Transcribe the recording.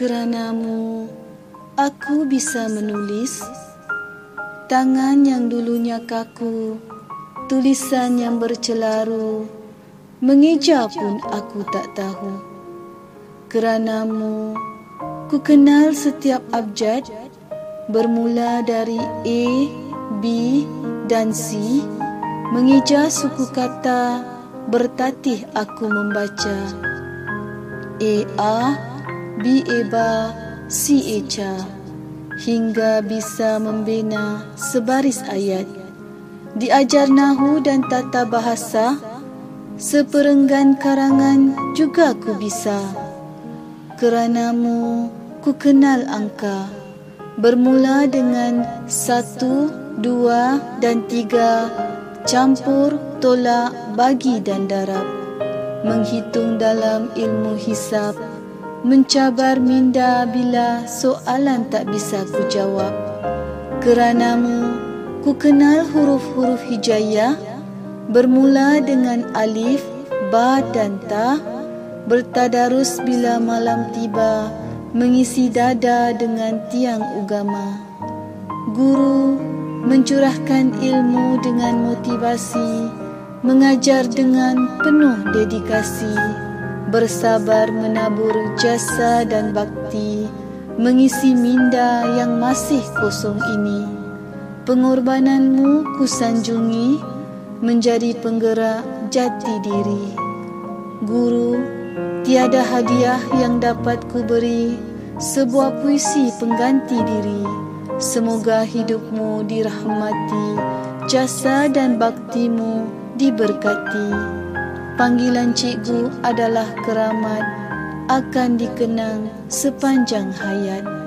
Keranamu, aku bisa menulis. Tangan yang dulunya kaku Tulisan yang bercelaru Mengeja pun aku tak tahu. Keranamu, ku kenal setiap abjad Bermula dari A, B dan C. Mengeja suku kata Bertatih aku membaca. A, A, B eba C eca hingga bisa membina sebaris ayat. Diajar nahu dan tata bahasa seperenggan karangan juga ku bisa. Keranamu ku kenal angka bermula dengan satu, dua dan tiga campur, tolak, bagi dan darab menghitung dalam ilmu hisab mencabar minda bila soalan tak bisa ku jawab. Keranamu, ku kenal huruf-huruf hijayah bermula dengan alif, ba dan ta, bertadarus bila malam tiba, mengisi dada dengan tiang ugama. Guru mencurahkan ilmu dengan motivasi, mengajar dengan penuh dedikasi bersabar menabur jasa dan bakti mengisi minda yang masih kosong ini. Pengorbananmu kusanjungi menjadi penggerak jati diri. Guru tiada hadiah yang dapat ku beri sebuah puisi pengganti diri. Semoga hidupmu dirahmati jasa dan baktimu diberkati Panggilan cikgu adalah keramat akan dikenang sepanjang hayat.